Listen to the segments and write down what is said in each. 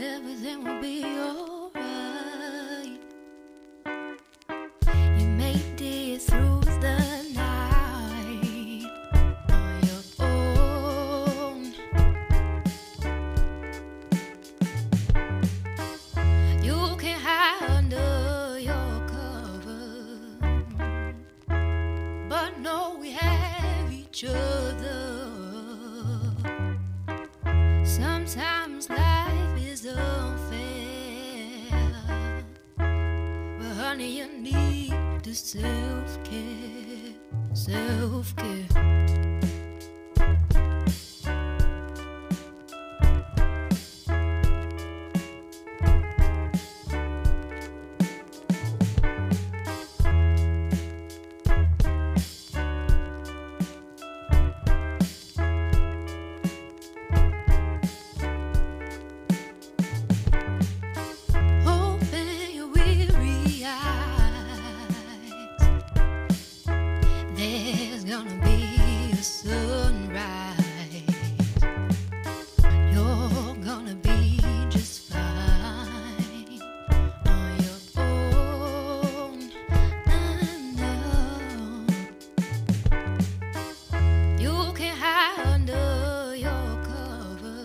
Everything will be alright. Each other. Sometimes life is unfair. But honey, you need to self care, self care. Gonna be a sunrise. You're gonna be just fine on your own. I know. You can hide under your cover.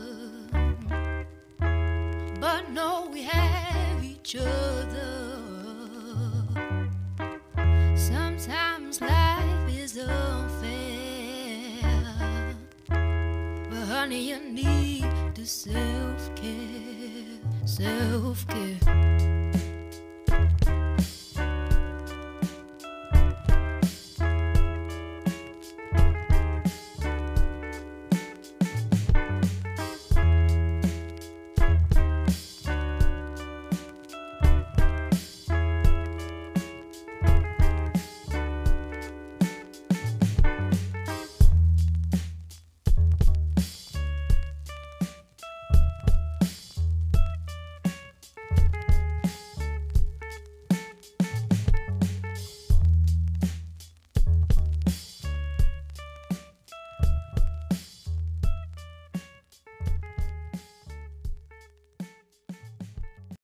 But no, we have each other. Honey, you need the self care, self care.